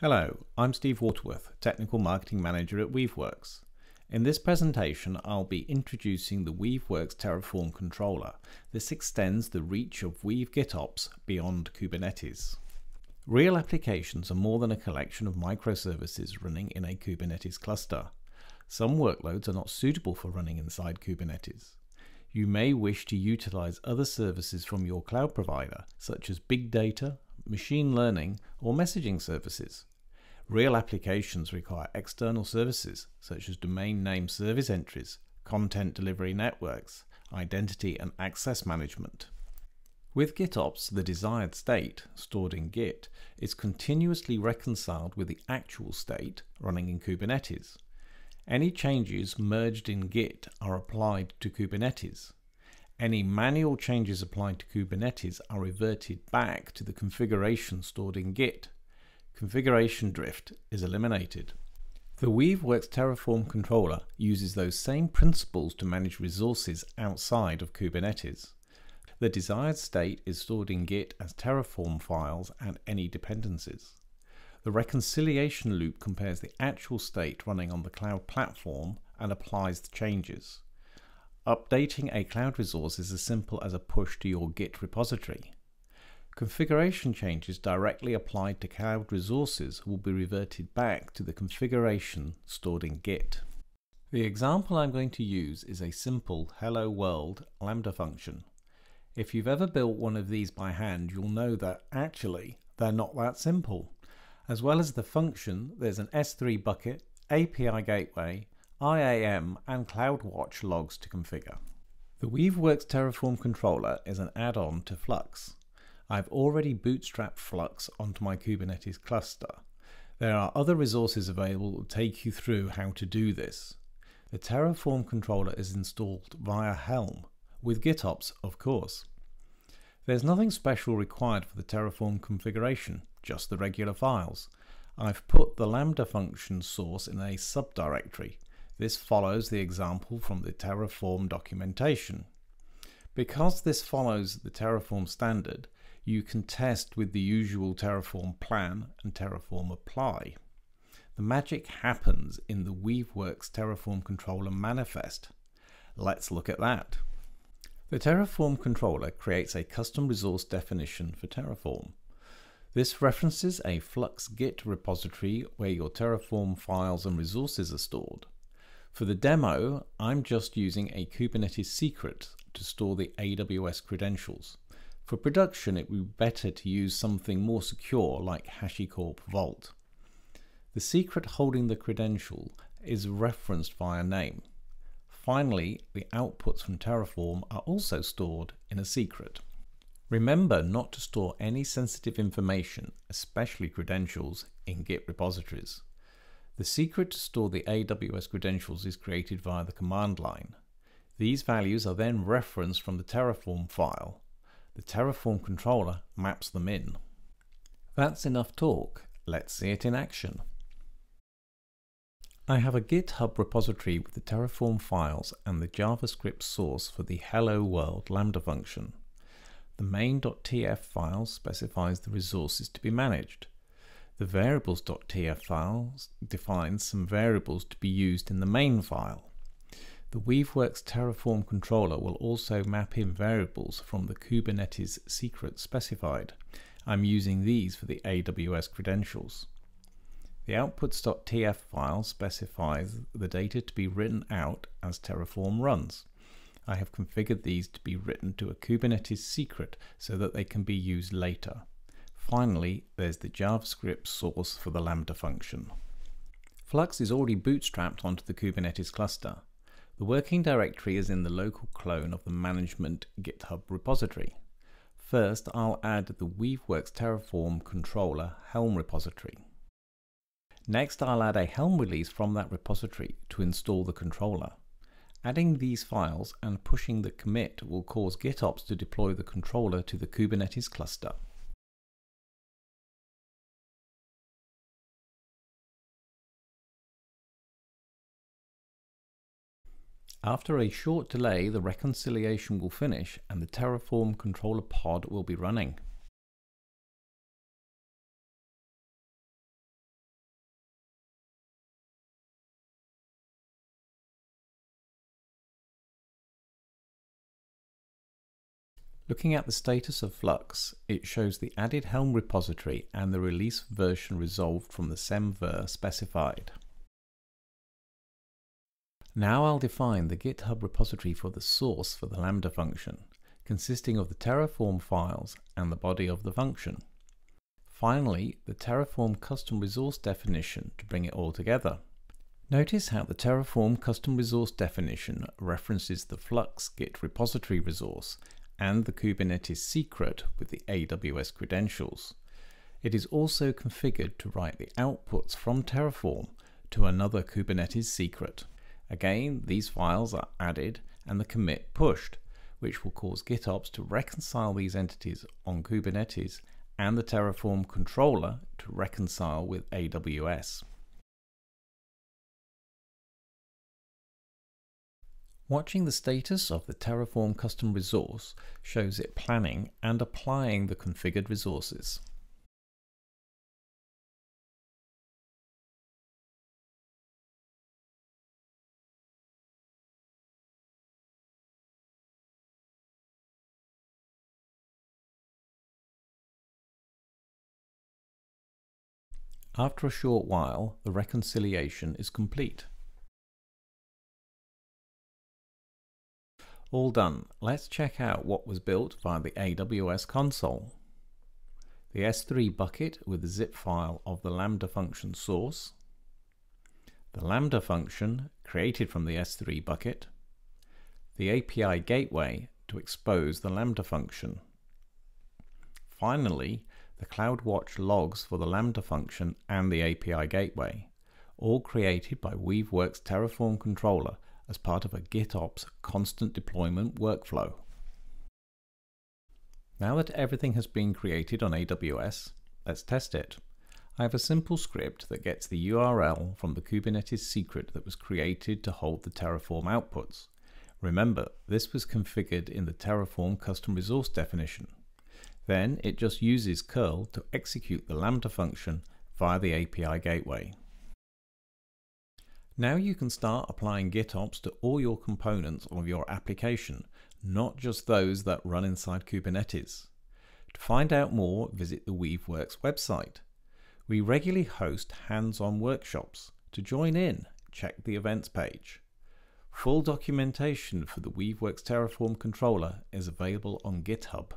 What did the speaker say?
Hello, I'm Steve Waterworth, Technical Marketing Manager at Weaveworks. In this presentation, I'll be introducing the Weaveworks Terraform controller. This extends the reach of Weave GitOps beyond Kubernetes. Real applications are more than a collection of microservices running in a Kubernetes cluster. Some workloads are not suitable for running inside Kubernetes. You may wish to utilize other services from your cloud provider, such as big data, machine learning, or messaging services. Real applications require external services such as domain name service entries, content delivery networks, identity and access management. With GitOps, the desired state, stored in Git, is continuously reconciled with the actual state running in Kubernetes. Any changes merged in Git are applied to Kubernetes. Any manual changes applied to Kubernetes are reverted back to the configuration stored in Git configuration drift is eliminated. The Weaveworks Terraform controller uses those same principles to manage resources outside of Kubernetes. The desired state is stored in Git as Terraform files and any dependencies. The reconciliation loop compares the actual state running on the cloud platform and applies the changes. Updating a cloud resource is as simple as a push to your Git repository. Configuration changes directly applied to cloud resources will be reverted back to the configuration stored in Git. The example I'm going to use is a simple Hello World Lambda function. If you've ever built one of these by hand, you'll know that actually they're not that simple. As well as the function, there's an S3 bucket, API gateway, IAM, and CloudWatch logs to configure. The Weaveworks Terraform controller is an add-on to Flux. I've already bootstrapped Flux onto my Kubernetes cluster. There are other resources available to take you through how to do this. The Terraform controller is installed via Helm, with GitOps of course. There's nothing special required for the Terraform configuration, just the regular files. I've put the Lambda function source in a subdirectory. This follows the example from the Terraform documentation. Because this follows the Terraform standard, you can test with the usual Terraform plan and Terraform apply. The magic happens in the Weaveworks Terraform controller manifest. Let's look at that. The Terraform controller creates a custom resource definition for Terraform. This references a Flux Git repository where your Terraform files and resources are stored. For the demo, I'm just using a Kubernetes secret to store the AWS credentials. For production, it would be better to use something more secure like HashiCorp Vault. The secret holding the credential is referenced via name. Finally, the outputs from Terraform are also stored in a secret. Remember not to store any sensitive information, especially credentials, in Git repositories. The secret to store the AWS credentials is created via the command line. These values are then referenced from the Terraform file the Terraform controller maps them in. That's enough talk. Let's see it in action. I have a GitHub repository with the Terraform files and the JavaScript source for the Hello World Lambda function. The main.tf file specifies the resources to be managed. The variables.tf file defines some variables to be used in the main file. The Weaveworks Terraform controller will also map in variables from the Kubernetes secret specified. I'm using these for the AWS credentials. The outputs.tf file specifies the data to be written out as Terraform runs. I have configured these to be written to a Kubernetes secret so that they can be used later. Finally, there's the JavaScript source for the Lambda function. Flux is already bootstrapped onto the Kubernetes cluster. The working directory is in the local clone of the management GitHub repository. First, I'll add the Weaveworks Terraform controller Helm repository. Next, I'll add a Helm release from that repository to install the controller. Adding these files and pushing the commit will cause GitOps to deploy the controller to the Kubernetes cluster. After a short delay, the reconciliation will finish and the Terraform controller pod will be running. Looking at the status of Flux, it shows the added Helm repository and the release version resolved from the semver specified. Now I'll define the GitHub repository for the source for the Lambda function, consisting of the Terraform files and the body of the function. Finally, the Terraform custom resource definition to bring it all together. Notice how the Terraform custom resource definition references the Flux Git repository resource and the Kubernetes secret with the AWS credentials. It is also configured to write the outputs from Terraform to another Kubernetes secret. Again, these files are added and the commit pushed, which will cause GitOps to reconcile these entities on Kubernetes and the Terraform controller to reconcile with AWS. Watching the status of the Terraform custom resource shows it planning and applying the configured resources. After a short while, the reconciliation is complete. All done. Let's check out what was built via the AWS console. The S3 bucket with the zip file of the Lambda function source, the Lambda function created from the S3 bucket, the API gateway to expose the Lambda function. Finally, the CloudWatch logs for the Lambda function and the API gateway, all created by Weaveworks Terraform controller as part of a GitOps constant deployment workflow. Now that everything has been created on AWS, let's test it. I have a simple script that gets the URL from the Kubernetes secret that was created to hold the Terraform outputs. Remember, this was configured in the Terraform custom resource definition. Then it just uses curl to execute the Lambda function via the API gateway. Now you can start applying GitOps to all your components of your application, not just those that run inside Kubernetes. To find out more, visit the Weaveworks website. We regularly host hands-on workshops. To join in, check the events page. Full documentation for the Weaveworks Terraform controller is available on GitHub.